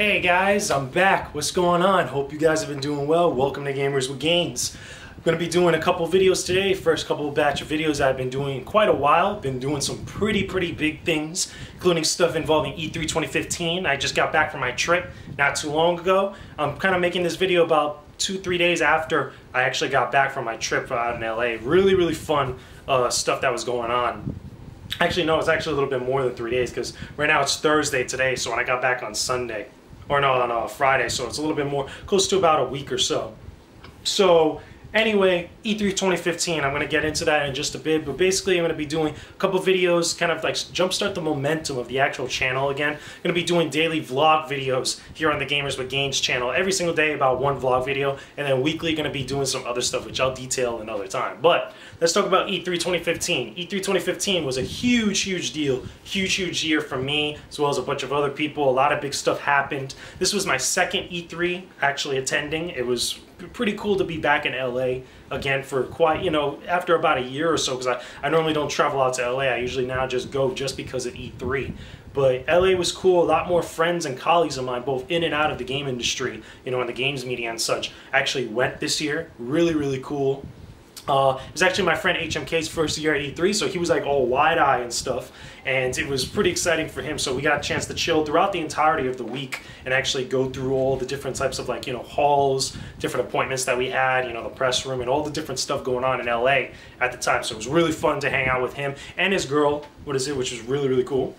Hey guys, I'm back. What's going on? Hope you guys have been doing well. Welcome to Gamers with Gains. I'm going to be doing a couple videos today. First couple batch of videos I've been doing quite a while. Been doing some pretty, pretty big things, including stuff involving E3 2015. I just got back from my trip not too long ago. I'm kind of making this video about two, three days after I actually got back from my trip out in LA. Really, really fun uh, stuff that was going on. Actually, no, it's actually a little bit more than three days because right now it's Thursday today, so when I got back on Sunday, or no, on uh, Friday, so it's a little bit more, close to about a week or so. So Anyway, E3 2015, I'm going to get into that in just a bit, but basically I'm going to be doing a couple videos, kind of like jumpstart the momentum of the actual channel again. I'm going to be doing daily vlog videos here on the Gamers with Gains channel every single day about one vlog video, and then weekly going to be doing some other stuff, which I'll detail another time. But let's talk about E3 2015. E3 2015 was a huge, huge deal, huge, huge year for me, as well as a bunch of other people. A lot of big stuff happened. This was my second E3 actually attending. It was pretty cool to be back in LA again for quite, you know, after about a year or so, because I, I normally don't travel out to LA. I usually now just go just because of E3. But LA was cool. A lot more friends and colleagues of mine, both in and out of the game industry, you know, in the games media and such, actually went this year. Really, really cool. Uh, it was actually my friend HMK's first year at E3, so he was like all wide eye and stuff, and it was pretty exciting for him. So we got a chance to chill throughout the entirety of the week and actually go through all the different types of like you know halls, different appointments that we had, you know the press room, and all the different stuff going on in LA at the time. So it was really fun to hang out with him and his girl. What is it? Which was really really cool.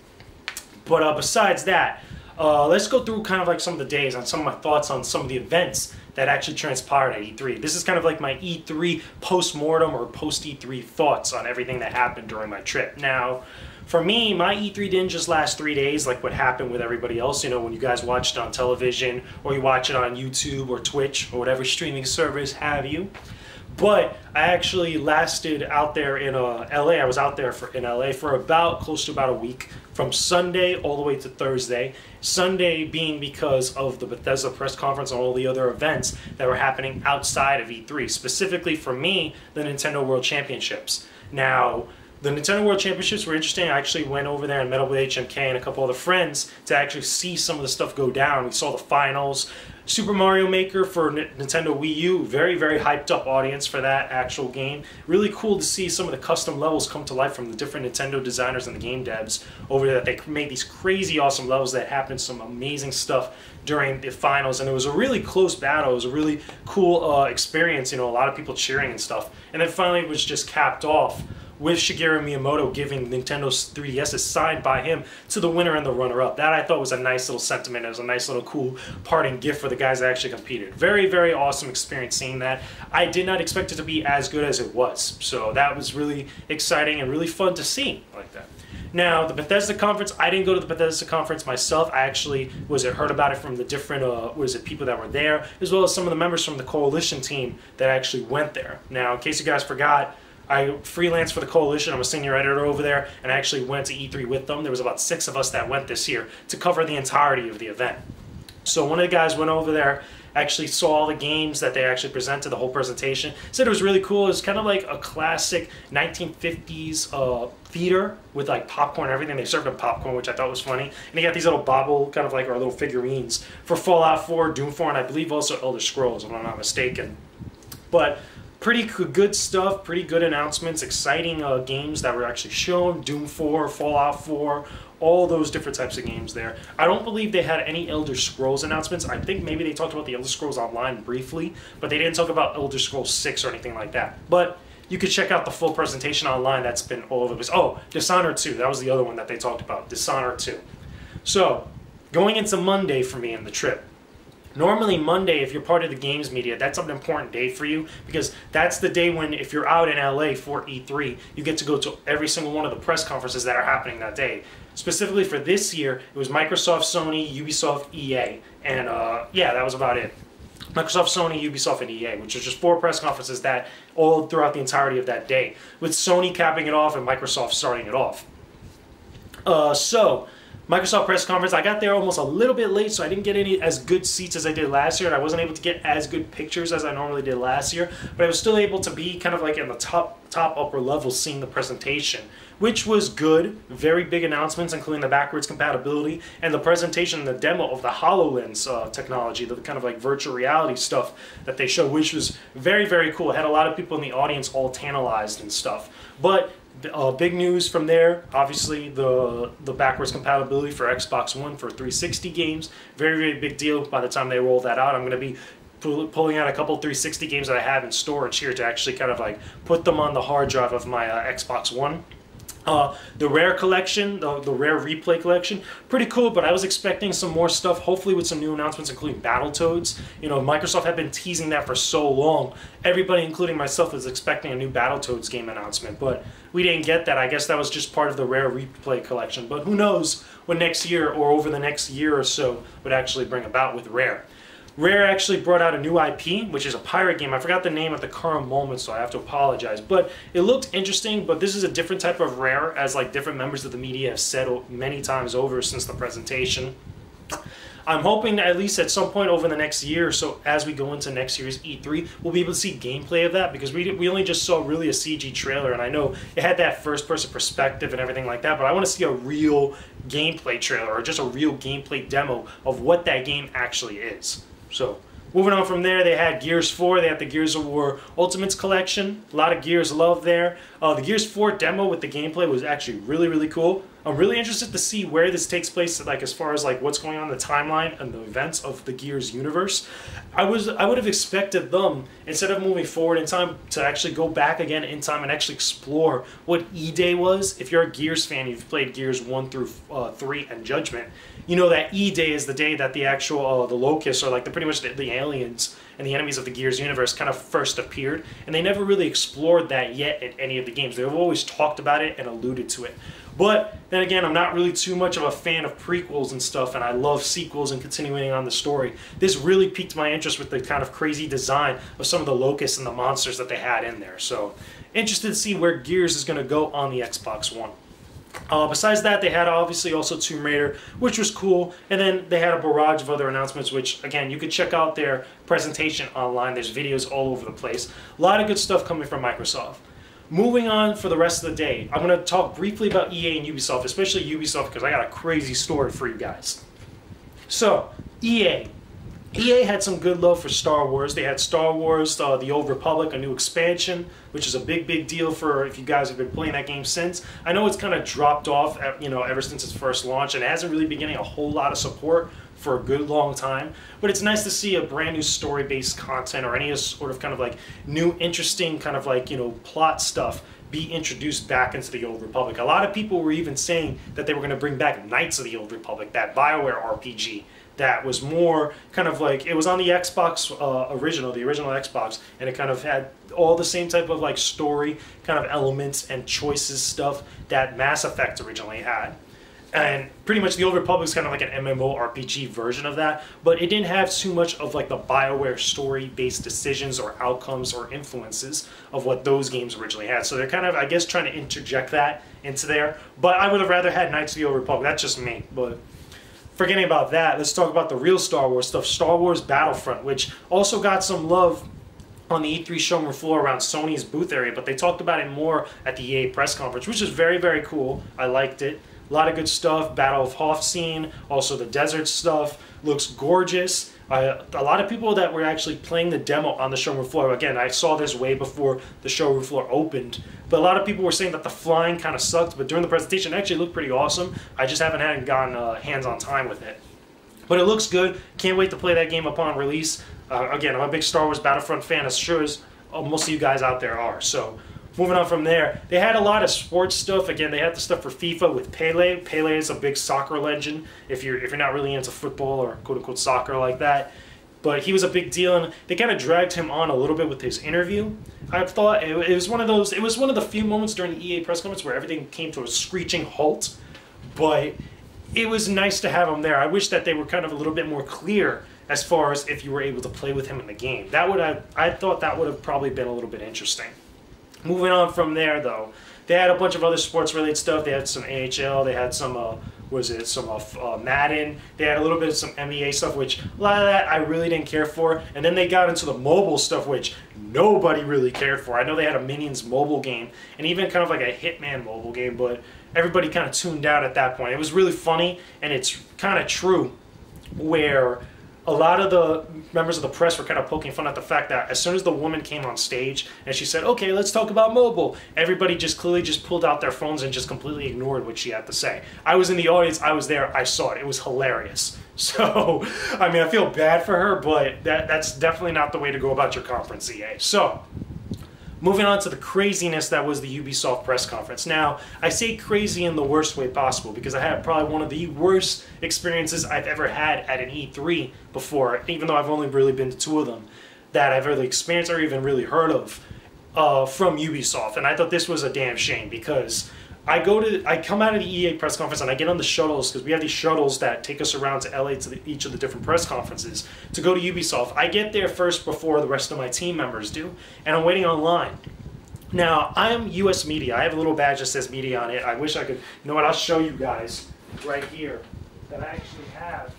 But uh, besides that, uh, let's go through kind of like some of the days and some of my thoughts on some of the events that actually transpired at E3. This is kind of like my E3 post-mortem or post-E3 thoughts on everything that happened during my trip. Now, for me, my E3 didn't just last three days like what happened with everybody else. You know, when you guys watch it on television or you watch it on YouTube or Twitch or whatever streaming service have you. But I actually lasted out there in uh, LA. I was out there for in LA for about close to about a week, from Sunday all the way to Thursday. Sunday being because of the Bethesda press conference and all the other events that were happening outside of E3. Specifically for me, the Nintendo World Championships. Now, the Nintendo World Championships were interesting. I actually went over there and met up with HMK and a couple other friends to actually see some of the stuff go down. We saw the finals. Super Mario Maker for N Nintendo Wii U, very, very hyped up audience for that actual game. Really cool to see some of the custom levels come to life from the different Nintendo designers and the game devs over there. They made these crazy awesome levels that happened some amazing stuff during the finals. And it was a really close battle. It was a really cool uh, experience, you know, a lot of people cheering and stuff. And then finally it was just capped off with Shigeru Miyamoto giving Nintendo's 3DS signed by him to the winner and the runner-up. That I thought was a nice little sentiment. It was a nice little cool parting gift for the guys that actually competed. Very, very awesome experience seeing that. I did not expect it to be as good as it was. So that was really exciting and really fun to see like that. Now, the Bethesda conference, I didn't go to the Bethesda conference myself. I actually was it heard about it from the different uh, was it people that were there, as well as some of the members from the Koalition team that actually went there. Now, in case you guys forgot, I freelance for the Koalition. I'm a senior editor over there, and I actually went to E3 with them. There was about six of us that went this year to cover the entirety of the event. So one of the guys went over there, actually saw all the games that they actually presented, the whole presentation. Said it was really cool. It was kind of like a classic 1950s uh, theater with like popcorn and everything. They served up popcorn, which I thought was funny. And he got these little bobble, kind of like our little figurines for Fallout 4, Doom 4, and I believe also Elder Scrolls, if I'm not mistaken. But pretty good stuff, pretty good announcements, exciting uh, games that were actually shown. Doom 4, Fallout 4, all those different types of games there. I don't believe they had any Elder Scrolls announcements. I think maybe they talked about the Elder Scrolls Online briefly, but they didn't talk about Elder Scrolls 6 or anything like that. But you could check out the full presentation online. That's been all over this. Oh, Dishonored 2. That was the other one that they talked about. Dishonored 2. So, going into Monday for me in the trip, Normally Monday, if you're part of the games media, that's an important day for you because that's the day when, if you're out in LA for E3, you get to go to every single one of the press conferences that are happening that day. Specifically for this year, it was Microsoft, Sony, Ubisoft, EA, and uh, yeah, that was about it. Microsoft, Sony, Ubisoft, and EA, which are just four press conferences that all throughout the entirety of that day, with Sony capping it off and Microsoft starting it off. Uh, so, Microsoft press conference. I got there almost a little bit late, so I didn't get any as good seats as I did last year, and I wasn't able to get as good pictures as I normally did last year. But I was still able to be kind of like in the top top upper level seeing the presentation, which was good. Very big announcements, including the backwards compatibility and the presentation, the demo of the HoloLens uh, technology, the kind of like virtual reality stuff that they showed, which was very very cool. It had a lot of people in the audience all tantalized and stuff. But uh, big news from there, obviously the the backwards compatibility for Xbox One for 360 games. Very very big deal. By the time they roll that out, I'm going to be pulling out a couple 360 games that I have in storage here to actually kind of like put them on the hard drive of my uh, Xbox One. Uh, the Rare collection, the, the Rare Replay collection, pretty cool, but I was expecting some more stuff, hopefully with some new announcements, including Battletoads. You know, Microsoft had been teasing that for so long. Everybody, including myself, was expecting a new Battletoads game announcement, but we didn't get that. I guess that was just part of the Rare Replay collection, but who knows what next year or over the next year or so would actually bring about with Rare. Rare actually brought out a new IP, which is a pirate game. I forgot the name at the current moment, so I have to apologize. But it looked interesting, but this is a different type of Rare, as like different members of the media have said many times over since the presentation. I'm hoping at least at some point over the next year or so, as we go into next year's E3, we'll be able to see gameplay of that because we, we only just saw really a CG trailer, and I know it had that first person perspective and everything like that, but I want to see a real gameplay trailer or just a real gameplay demo of what that game actually is. So moving on from there, they had Gears 4. They had the Gears of War Ultimates collection. A lot of Gears love there. Uh, the Gears 4 demo with the gameplay was actually really, really cool. I'm really interested to see where this takes place, like as far as like what's going on in the timeline and the events of the Gears universe. I was I would have expected them instead of moving forward in time to actually go back again in time and actually explore what E Day was. If you're a Gears fan, you've played Gears one through uh, three and Judgment, you know that E Day is the day that the actual uh, the locusts or like the pretty much the, the aliens and the enemies of the Gears universe kind of first appeared, and they never really explored that yet in any of the games. They've always talked about it and alluded to it. But then again, I'm not really too much of a fan of prequels and stuff, and I love sequels and continuing on the story. This really piqued my interest with the kind of crazy design of some of the locusts and the monsters that they had in there. So, interested to see where Gears is going to go on the Xbox One. Uh, besides that, they had obviously also Tomb Raider, which was cool, and then they had a barrage of other announcements, which again you could check out their presentation online. There's videos all over the place. A lot of good stuff coming from Microsoft. Moving on for the rest of the day, I'm going to talk briefly about EA and Ubisoft, especially Ubisoft because I got a crazy story for you guys. So, EA, EA had some good love for Star Wars. They had Star Wars, uh, The Old Republic, a new expansion, which is a big, big deal for if you guys have been playing that game since. I know it's kind of dropped off, you know, ever since its first launch, and it hasn't really been getting a whole lot of support for a good long time. But it's nice to see a brand new story-based content or any sort of kind of like new, interesting kind of like you know plot stuff be introduced back into the Old Republic. A lot of people were even saying that they were going to bring back Knights of the Old Republic, that Bioware RPG that was more kind of like it was on the Xbox uh, original, the original Xbox, and it kind of had all the same type of like story kind of elements and choices stuff that Mass Effect originally had. And pretty much the Old Republic is kind of like an MMORPG version of that, but it didn't have too much of like the Bioware story-based decisions or outcomes or influences of what those games originally had. So they're kind of, I guess, trying to interject that into there. But I would have rather had Knights of the Old Republic. That's just me. But forgetting about that, let's talk about the real Star Wars stuff. Star Wars Battlefront, which also got some love on the E3 showroom floor around Sony's booth area, but they talked about it more at the EA press conference, which is very, very cool. I liked it. A lot of good stuff. Battle of Hoth scene, also the desert stuff. Looks gorgeous. Uh, a lot of people that were actually playing the demo on the showroom floor. Again, I saw this way before the showroom floor opened, but a lot of people were saying that the flying kind of sucked. But during the presentation, it actually looked pretty awesome. I just haven't had gotten uh, hands-on time with it. But it looks good. Can't wait to play that game upon release. Uh, again, I'm a big Star Wars Battlefront fan, as sure as most of you guys out there are. So moving on from there, they had a lot of sports stuff. Again, they had the stuff for FIFA with Pele. Pele is a big soccer legend. If you're if you're not really into football or quote unquote soccer like that, but he was a big deal, and they kind of dragged him on a little bit with his interview. I thought it, it was one of those. It was one of the few moments during the EA press conference where everything came to a screeching halt. But it was nice to have him there. I wish that they were kind of a little bit more clear as far as if you were able to play with him in the game. That would have, I thought that would have probably been a little bit interesting. Moving on from there, though, they had a bunch of other sports related stuff. They had some NHL, they had some uh, was it some uh, Madden. They had a little bit of some NBA stuff, which a lot of that I really didn't care for. And then they got into the mobile stuff, which nobody really cared for. I know they had a Minions mobile game and even kind of like a Hitman mobile game, but everybody kind of tuned out at that point. It was really funny and it's kind of true where a lot of the members of the press were kind of poking fun at the fact that as soon as the woman came on stage and she said, okay, let's talk about mobile, everybody just clearly just pulled out their phones and just completely ignored what she had to say. I was in the audience, I was there, I saw it. It was hilarious. So, I mean, I feel bad for her, but that, that's definitely not the way to go about your conference, EA. So, Moving on to the craziness that was the Ubisoft press conference. Now, I say crazy in the worst way possible because I had probably one of the worst experiences I've ever had at an E3 before, even though I've only really been to two of them that I've really experienced or even really heard of uh, from Ubisoft. And I thought this was a damn shame because I go to, I come out of the EA press conference and I get on the shuttles because we have these shuttles that take us around to LA to the, each of the different press conferences to go to Ubisoft. I get there first before the rest of my team members do, and I'm waiting online. Now, I am US Media. I have a little badge that says media on it. I wish I could, you know what, I'll show you guys right here that I actually have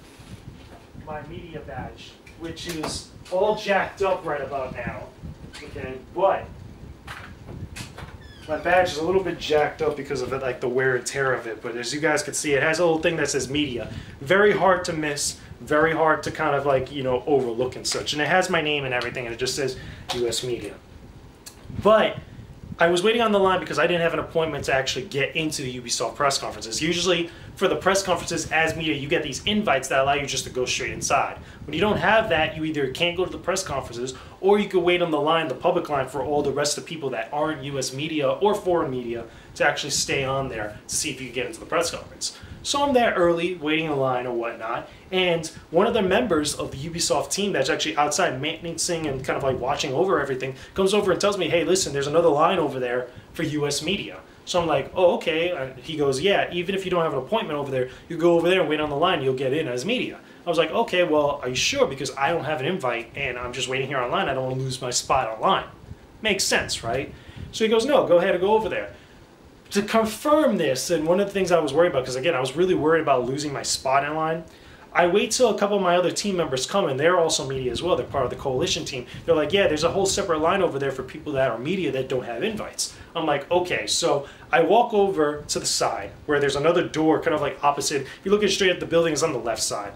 my media badge, which is all jacked up right about now. Okay, but my badge is a little bit jacked up because of it, like the wear and tear of it. But as you guys can see, it has a little thing that says media. Very hard to miss, very hard to kind of like, you know, overlook and such. And it has my name and everything, and it just says US Media. But I was waiting on the line because I didn't have an appointment to actually get into the Ubisoft press conferences. Usually, for the press conferences as media, you get these invites that allow you just to go straight inside. When you don't have that, you either can't go to the press conferences or you can wait on the line, the public line, for all the rest of the people that aren't US media or foreign media to actually stay on there to see if you can get into the press conference. So I'm there early, waiting in line or whatnot, and one of the members of the Ubisoft team that's actually outside maintaining and kind of like watching over everything comes over and tells me, hey, listen, there's another line over there for US media. So I'm like, oh, okay. And he goes, yeah, even if you don't have an appointment over there, you go over there and wait on the line, you'll get in as media. I was like, okay, well, are you sure? Because I don't have an invite and I'm just waiting here online. I don't want to lose my spot online. Makes sense, right? So he goes, no, go ahead and go over there to confirm this, and one of the things I was worried about, because again, I was really worried about losing my spot in line. I wait till a couple of my other team members come, and they're also media as well. They're part of the Koalition team. They're like, yeah, there's a whole separate line over there for people that are media that don't have invites. I'm like, okay. So I walk over to the side where there's another door, kind of like opposite. If you're looking straight at the building, is on the left side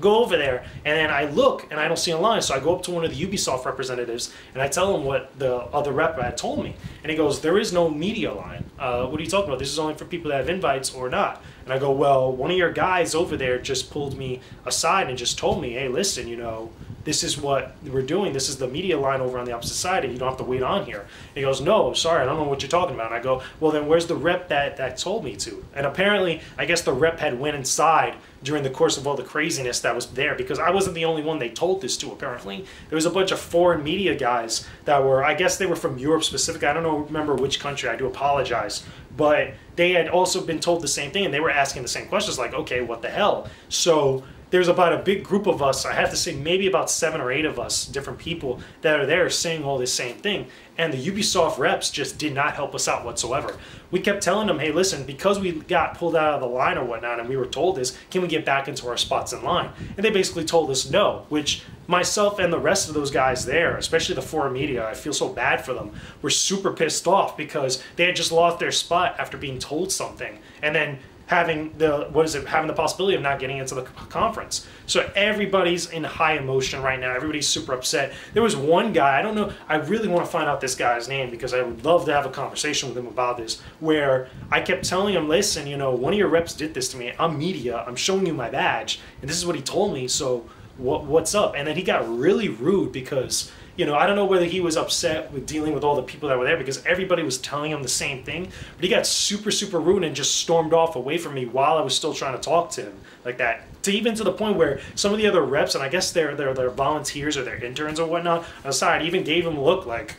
go over there and then I look and I don't see a line. So I go up to one of the Ubisoft representatives and I tell him what the other rep had told me. And he goes, There is no media line. Uh, what are you talking about? This is only for people that have invites or not. And I go, Well, one of your guys over there just pulled me aside and just told me, Hey, listen, you know, this is what we're doing. This is the media line over on the opposite side, you don't have to wait on here. And he goes, no, sorry, I don't know what you're talking about. And I go, well, then where's the rep that, that told me to? And apparently, I guess the rep had went inside during the course of all the craziness that was there because I wasn't the only one they told this to, apparently. There was a bunch of foreign media guys that were, I guess they were from Europe specifically. I don't know, remember which country. I do apologize. But they had also been told the same thing, and they were asking the same questions like, okay, what the hell? So there's about a big group of us, I have to say maybe about seven or eight of us, different people that are there saying all the same thing. And the Ubisoft reps just did not help us out whatsoever. We kept telling them, hey, listen, because we got pulled out of the line or whatnot and we were told this, can we get back into our spots in line? And they basically told us no, which myself and the rest of those guys there, especially the foreign media, I feel so bad for them, were super pissed off because they had just lost their spot after being told something. And then having the what is it having the possibility of not getting into the conference. So everybody's in high emotion right now. Everybody's super upset. There was one guy i don't know i really want to find out this guy's name because i would love to have a conversation with him about this where i kept telling him listen you know one of your reps did this to me. I'm media. I'm showing you my badge and this is what he told me so what, what's up? And then he got really rude because you know, I don't know whether he was upset with dealing with all the people that were there because everybody was telling him the same thing. But he got super, super rude and just stormed off away from me while I was still trying to talk to him like that. To even to the point where some of the other reps, and I guess they're they're, they're volunteers or they're interns or whatnot, aside, even gave him a look like,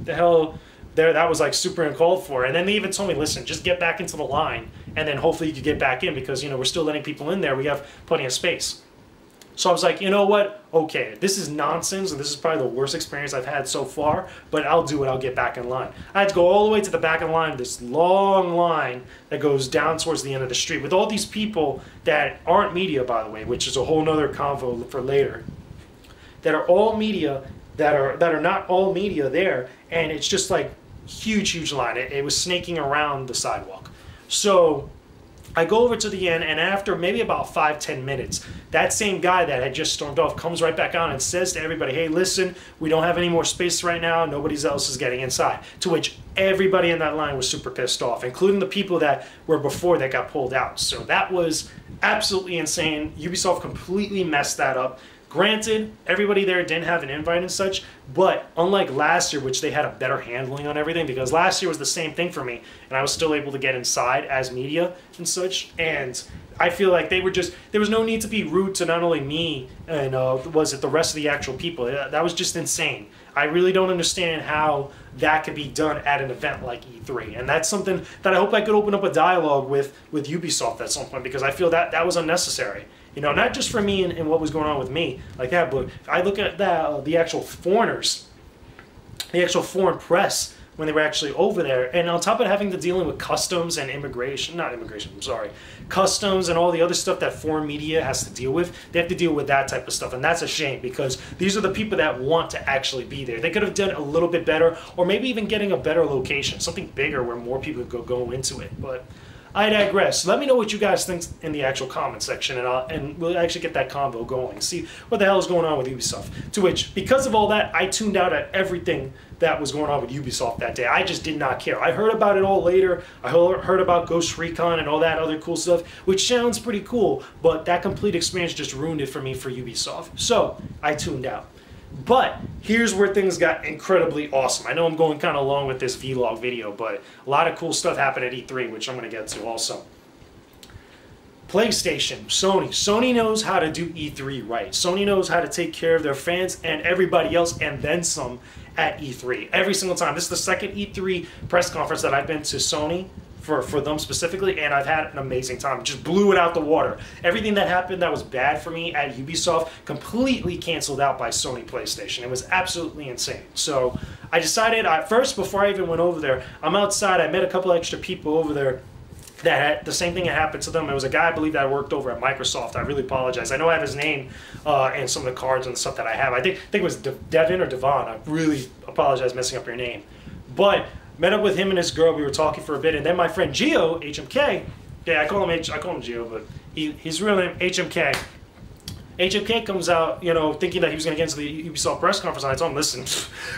the hell, there that was like super uncalled for. And then they even told me, listen, just get back into the line, and then hopefully you could get back in because you know we're still letting people in there. We have plenty of space. So I was like, you know what? Okay, this is nonsense, and this is probably the worst experience I've had so far, but I'll do it. I'll get back in line. I had to go all the way to the back of the line, this long line that goes down towards the end of the street with all these people that aren't media, by the way, which is a whole nother convo for later, that are all media, that are, that are not all media there, and it's just like huge, huge line. It, it was snaking around the sidewalk. So I go over to the end, and after maybe about five, ten minutes, that same guy that had just stormed off comes right back on and says to everybody, hey, listen, we don't have any more space right now. Nobody else is getting inside. To which everybody in that line was super pissed off, including the people that were before that got pulled out. So that was absolutely insane. Ubisoft completely messed that up. Granted, everybody there didn't have an invite and such, but unlike last year, which they had a better handling on everything, because last year was the same thing for me, and I was still able to get inside as media and such, and I feel like they were just there was no need to be rude to not only me and uh, was it the rest of the actual people. That was just insane. I really don't understand how that could be done at an event like E3, and that's something that I hope I could open up a dialogue with with Ubisoft at some point because I feel that that was unnecessary. You know, not just for me and, and what was going on with me like that, but I look at that, uh, the actual foreigners, the actual foreign press when they were actually over there. And on top of having to dealing with customs and immigration, not immigration, I'm sorry, customs and all the other stuff that foreign media has to deal with, they have to deal with that type of stuff. And that's a shame because these are the people that want to actually be there. They could have done a little bit better or maybe even getting a better location, something bigger where more people could go into it. But I digress. Let me know what you guys think in the actual comment section, and I'll, and we'll actually get that combo going. See what the hell is going on with Ubisoft. To which, because of all that, I tuned out at everything that was going on with Ubisoft that day. I just did not care. I heard about it all later. I heard about Ghost Recon and all that other cool stuff, which sounds pretty cool, but that complete experience just ruined it for me for Ubisoft. So I tuned out. But here's where things got incredibly awesome. I know I'm going kind of long with this vlog video, but a lot of cool stuff happened at E3, which I'm going to get to also. PlayStation, Sony. Sony knows how to do E3 right. Sony knows how to take care of their fans and everybody else and then some at E3. Every single time. This is the second E3 press conference that I've been to Sony for, for them specifically, and I've had an amazing time. Just blew it out the water. Everything that happened that was bad for me at Ubisoft completely canceled out by Sony PlayStation. It was absolutely insane. So I decided, at first, before I even went over there, I'm outside. I met a couple extra people over there that had, the same thing had happened to them. It was a guy I believe that worked over at Microsoft. I really apologize. I know I have his name uh, and some of the cards and stuff that I have. I think, I think it was De Devin or Devon. I really apologize messing up your name. But Met up with him and his girl. We were talking for a bit, and then my friend Geo, HMK. Yeah, I call him H. I call him Geo, but he, his real name HMK. HMK comes out, you know, thinking that he was going to get into the Ubisoft press conference, and I told him, listen,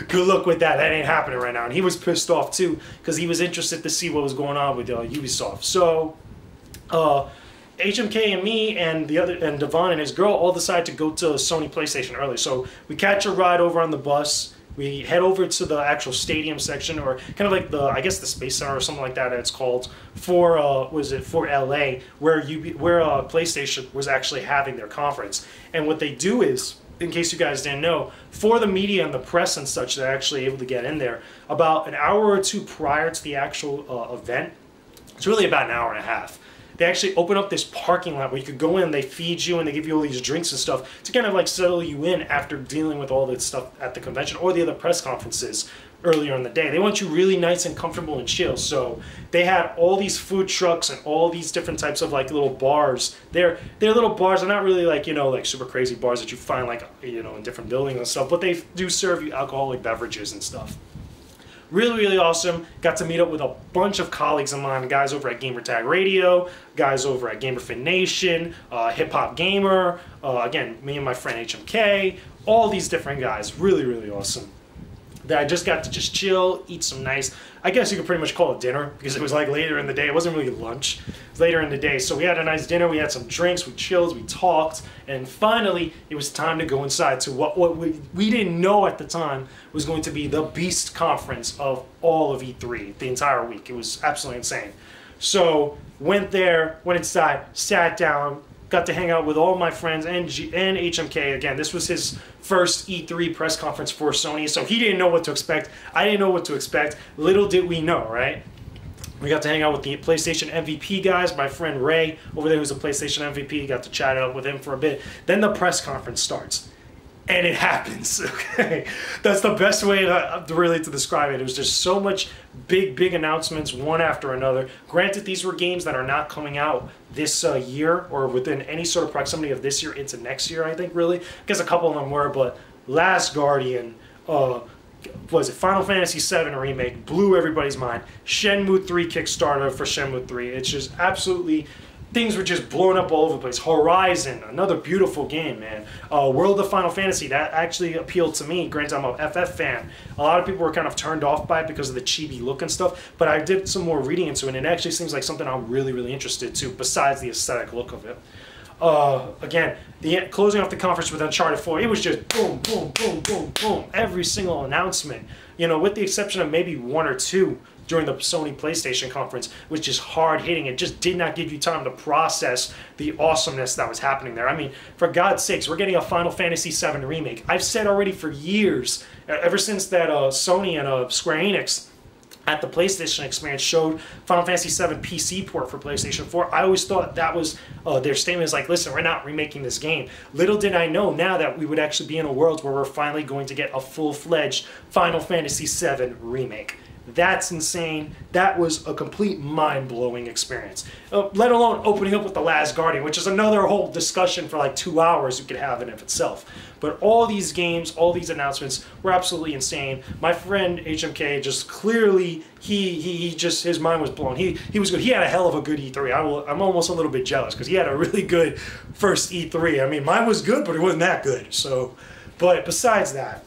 good luck with that. That ain't happening right now. And he was pissed off, too, because he was interested to see what was going on with uh, Ubisoft. So, uh, HMK and me and the other and Devon and his girl all decide to go to Sony PlayStation early. So we catch a ride over on the bus we head over to the actual stadium section, or kind of like the, I guess the Space Center or something like that. It's called for, uh, was it for LA, where you, where uh, PlayStation was actually having their conference. And what they do is, in case you guys didn't know, for the media and the press and such, they're actually able to get in there about an hour or two prior to the actual uh, event. It's really about an hour and a half they actually open up this parking lot where you could go in, they feed you, and they give you all these drinks and stuff to kind of like settle you in after dealing with all this stuff at the convention or the other press conferences earlier in the day. They want you really nice and comfortable and chill. So they had all these food trucks and all these different types of like little bars. They're they're little bars. They're not really like you know like super crazy bars that you find like you know in different buildings and stuff. But they do serve you alcoholic beverages and stuff. Really, really awesome. Got to meet up with a bunch of colleagues of mine, guys over at Gamertag Radio, guys over at GamerFit Nation, uh, Hip Hop Gamer, uh, again, me and my friend HMK, all these different guys. Really, really awesome that I just got to just chill, eat some nice. I guess you could pretty much call it dinner because it was like later in the day. It wasn't really lunch. It was later in the day. So we had a nice dinner. We had some drinks. We chilled. We talked. And finally, it was time to go inside to what, what we, we didn't know at the time was going to be the beast conference of all of E3, the entire week. It was absolutely insane. So went there, went inside, sat down, got to hang out with all my friends and G- and HMK again. This was his first E3 press conference for Sony, so he didn't know what to expect. I didn't know what to expect. Little did we know, right? We got to hang out with the PlayStation MVP guys. My friend Ray over there, who's a PlayStation MVP, got to chat up with him for a bit. Then the press conference starts and it happens. Okay, that's the best way to, really to describe it. It was just so much big, big announcements one after another. Granted, these were games that are not coming out this uh, year or within any sort of proximity of this year into next year. I think really, because a couple of them were, but Last Guardian. Uh, was it Final Fantasy VII remake blew everybody's mind. Shenmue 3 Kickstarter for Shenmue 3. It's just absolutely things were just blowing up all over the place. Horizon, another beautiful game, man. Uh, World of Final Fantasy, that actually appealed to me. Granted, I'm a FF fan. A lot of people were kind of turned off by it because of the chibi look and stuff, but I did some more reading into it, and it actually seems like something I'm really, really interested to, besides the aesthetic look of it. Uh, again, the closing off the conference with Uncharted 4, it was just boom, boom, boom, boom, boom. Every single announcement, you know, with the exception of maybe one or two during the Sony PlayStation conference was just hard hitting. It just did not give you time to process the awesomeness that was happening there. I mean, for God's sakes, we're getting a Final Fantasy VII remake. I've said already for years, ever since that uh, Sony and uh, Square Enix at the PlayStation experience showed Final Fantasy VII PC port for PlayStation 4. I always thought that was uh, their statement is like, listen, we're not remaking this game. Little did I know now that we would actually be in a world where we're finally going to get a full-fledged Final Fantasy VII remake. That's insane. That was a complete mind-blowing experience. Uh, let alone opening up with The Last Guardian, which is another whole discussion for like two hours you could have in of itself. But all these games, all these announcements were absolutely insane. My friend HMK just clearly, he, he, he just, his mind was blown. He, he was good. He had a hell of a good E3. I will, I'm almost a little bit jealous because he had a really good first E3. I mean, mine was good, but it wasn't that good. So, but besides that,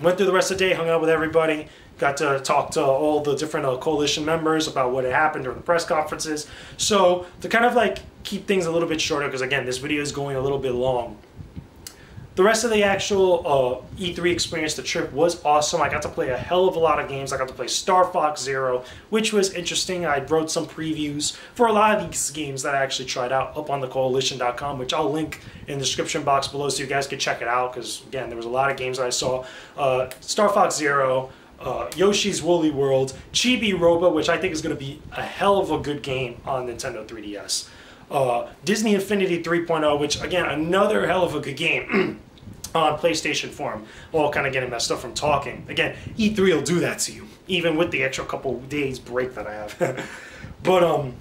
went through the rest of the day, hung out with everybody got to talk to all the different uh, Koalition members about what had happened during the press conferences. So to kind of like keep things a little bit shorter, because again, this video is going a little bit long. The rest of the actual uh, E3 experience, the trip was awesome. I got to play a hell of a lot of games. I got to play Star Fox Zero, which was interesting. I wrote some previews for a lot of these games that I actually tried out up on the Koalition.com, which I'll link in the description box below so you guys can check it out because, again, there was a lot of games that I saw. Uh, Star Fox Zero, uh, Yoshi's Woolly World, Chibi Robo, which I think is going to be a hell of a good game on Nintendo 3DS. Uh, Disney Infinity 3.0, which again, another hell of a good game on PlayStation form. All kind of getting messed up from talking. Again, E3 will do that to you, even with the extra couple days break that I have. but um,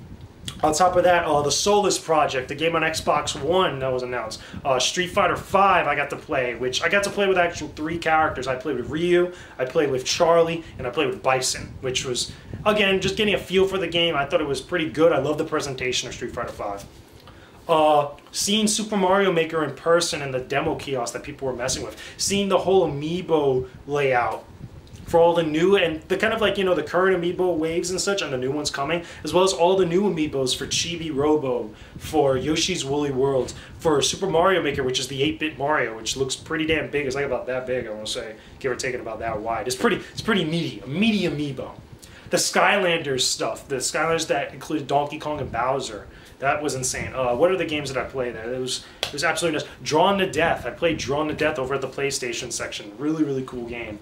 on top of that, uh, the Solus Project, the game on Xbox One that was announced. Uh, Street Fighter V I got to play, which I got to play with actual three characters. I played with Ryu, I played with Charlie, and I played with Bison, which was, again, just getting a feel for the game. I thought it was pretty good. I love the presentation of Street Fighter V. Uh, seeing Super Mario Maker in person and the demo kiosk that people were messing with, seeing the whole amiibo layout for all the new and the kind of like you know the current amiibo waves and such and the new ones coming as well as all the new amiibos for chibi robo for yoshi's woolly world for super mario maker which is the 8-bit mario which looks pretty damn big it's like about that big i want to say give or take it about that wide it's pretty it's pretty meaty a meaty amiibo the skylanders stuff the skylanders that included donkey kong and bowser that was insane. Uh, what are the games that I played there? It was it was absolutely nuts. Drawn to Death. I played Drawn to Death over at the PlayStation section. Really, really cool game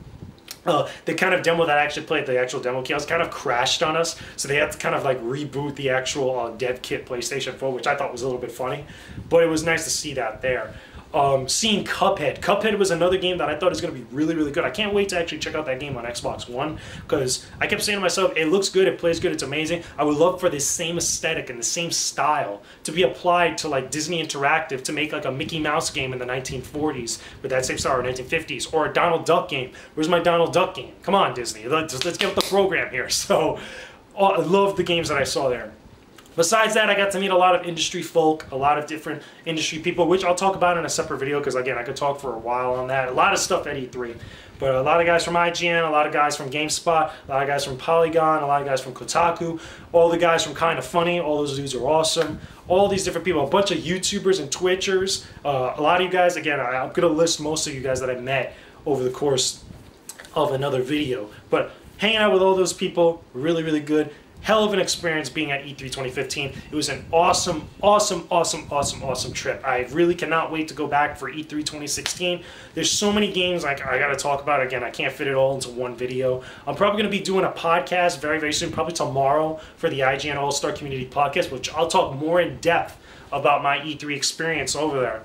uh, the kind of demo that I actually played, the actual demo kiosk, kind of crashed on us. So they had to kind of like reboot the actual uh, dev kit PlayStation 4, which I thought was a little bit funny. But it was nice to see that there um, seeing Cuphead. Cuphead was another game that I thought was going to be really, really good. I can't wait to actually check out that game on Xbox One because I kept saying to myself, it looks good, it plays good, it's amazing. I would love for this same aesthetic and the same style to be applied to like Disney Interactive to make like a Mickey Mouse game in the 1940s with that same style or 1950s or a Donald Duck game. Where's my Donald Duck game? Come on, Disney, let's, let's get with the program here. So oh, I love the games that I saw there. Besides that, I got to meet a lot of industry folk, a lot of different industry people, which I'll talk about in a separate video because, again, I could talk for a while on that. A lot of stuff at E3. But a lot of guys from IGN, a lot of guys from GameSpot, a lot of guys from Polygon, a lot of guys from Kotaku, all the guys from Kinda Funny, all those dudes are awesome. All these different people, a bunch of YouTubers and Twitchers. Uh, a lot of you guys, again, I, I'm going to list most of you guys that I've met over the course of another video. But hanging out with all those people, really, really good hell of an experience being at E3 2015. It was an awesome, awesome, awesome, awesome, awesome trip. I really cannot wait to go back for E3 2016. There's so many games like I got to talk about. Again, I can't fit it all into one video. I'm probably to be doing a podcast very, very soon, probably tomorrow for the IGN All Star Community Podcast, which I'll talk more in depth about my E3 experience over there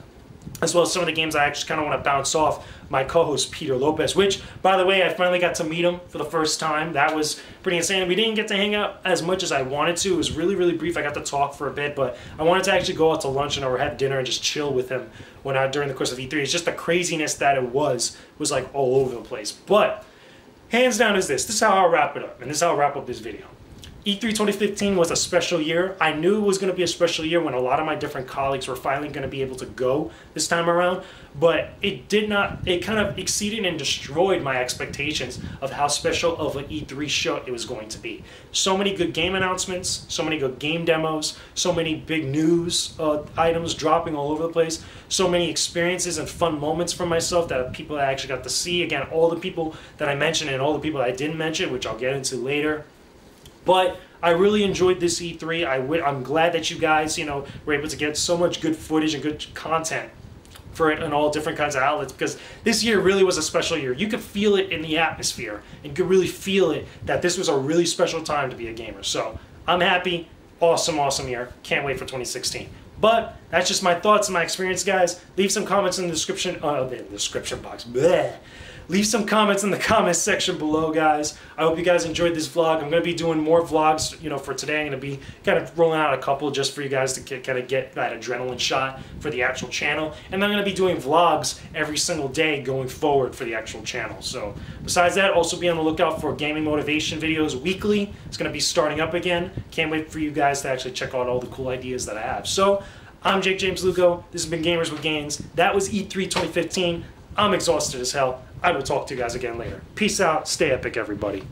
as well as some of the games I actually kind of want to bounce off my co-host Peter Lopez, which, by the way, I finally got to meet him for the first time. That was pretty insane. We didn't get to hang out as much as I wanted to. It was really, really brief. I got to talk for a bit, but I wanted to actually go out to lunch and or have dinner and just chill with him when I during the course of E3. It's just the craziness that it was was like all over the place. But hands down is this. This is how I'll wrap it up, and this is how I'll wrap up this video. E3 2015 was a special year. I knew it was going to be a special year when a lot of my different colleagues were finally going to be able to go this time around, but it did not, it kind of exceeded and destroyed my expectations of how special of an E3 show it was going to be. So many good game announcements, so many good game demos, so many big news uh, items dropping all over the place, so many experiences and fun moments for myself that people I actually got to see. Again, all the people that I mentioned and all the people I didn't mention, which I'll get into later. But I really enjoyed this E3. I w- I'm glad that you guys, you know, were able to get so much good footage and good content for it on all different kinds of outlets because this year really was a special year. You could feel it in the atmosphere and could really feel it that this was a really special time to be a gamer. So I'm happy. Awesome, awesome year. Can't wait for 2016. But that's just my thoughts and my experience, guys. Leave some comments in the description, uh, the description box. Bleh. Leave some comments in the comments section below, guys. I hope you guys enjoyed this vlog. I'm going to be doing more vlogs, you know, for today. I'm going to be kind of rolling out a couple just for you guys to get, kind of get that adrenaline shot for the actual channel. And I'm going to be doing vlogs every single day going forward for the actual channel. So besides that, also be on the lookout for gaming motivation videos weekly. It's going to be starting up again. Can't wait for you guys to actually check out all the cool ideas that I have. So I'm Jake James Lugo. This has been Gamers with Gains. That was E3 2015. I'm exhausted as hell. I will talk to you guys again later. Peace out. Stay epic, everybody.